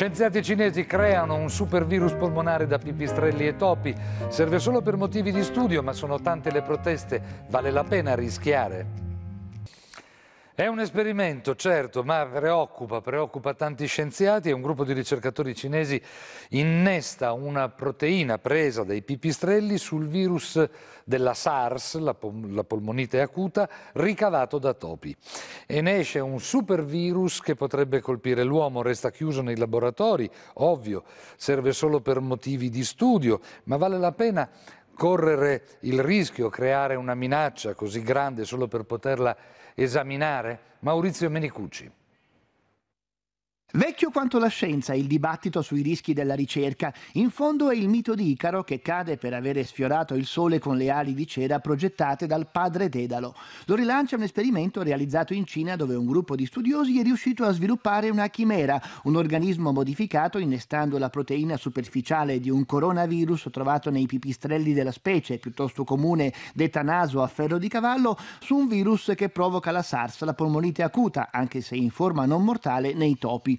Scienziati cinesi creano un supervirus polmonare da pipistrelli e topi. Serve solo per motivi di studio, ma sono tante le proteste. Vale la pena rischiare? È un esperimento, certo, ma preoccupa, preoccupa tanti scienziati e un gruppo di ricercatori cinesi innesta una proteina presa dai pipistrelli sul virus della SARS, la, la polmonite acuta, ricavato da topi. E ne esce un supervirus che potrebbe colpire l'uomo, resta chiuso nei laboratori, ovvio, serve solo per motivi di studio, ma vale la pena correre il rischio, creare una minaccia così grande solo per poterla esaminare? Maurizio Menicucci. Vecchio quanto la scienza il dibattito sui rischi della ricerca. In fondo è il mito di Icaro che cade per avere sfiorato il sole con le ali di cera progettate dal padre Dedalo. Lo rilancia un esperimento realizzato in Cina dove un gruppo di studiosi è riuscito a sviluppare una chimera, un organismo modificato innestando la proteina superficiale di un coronavirus trovato nei pipistrelli della specie, piuttosto comune detta naso a ferro di cavallo, su un virus che provoca la SARS, la polmonite acuta, anche se in forma non mortale, nei topi.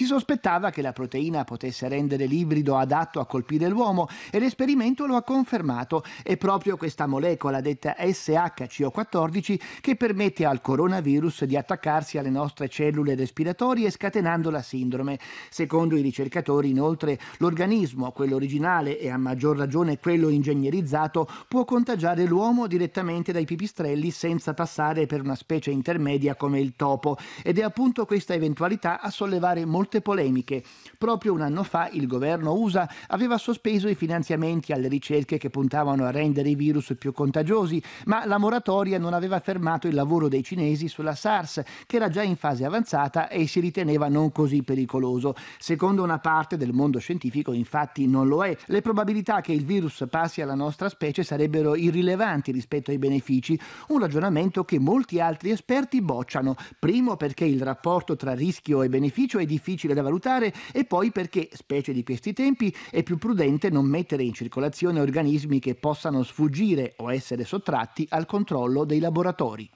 Si sospettava che la proteina potesse rendere l'ibrido adatto a colpire l'uomo e l'esperimento lo ha confermato. È proprio questa molecola detta SHCO14 che permette al coronavirus di attaccarsi alle nostre cellule respiratorie scatenando la sindrome. Secondo i ricercatori, inoltre, l'organismo, quello originale e a maggior ragione quello ingegnerizzato, può contagiare l'uomo direttamente dai pipistrelli senza passare per una specie intermedia come il topo ed è appunto questa eventualità a sollevare molti molte polemiche. Proprio un anno fa il governo USA aveva sospeso i finanziamenti alle ricerche che puntavano a rendere i virus più contagiosi, ma la moratoria non aveva fermato il lavoro dei cinesi sulla SARS, che era già in fase avanzata e si riteneva non così pericoloso. Secondo una parte del mondo scientifico, infatti, non lo è. Le probabilità che il virus passi alla nostra specie sarebbero irrilevanti rispetto ai benefici, un ragionamento che molti altri esperti bocciano. Primo perché il rapporto tra rischio e beneficio è difficile difficile da valutare e poi perché, specie di questi tempi, è più prudente non mettere in circolazione organismi che possano sfuggire o essere sottratti al controllo dei laboratori.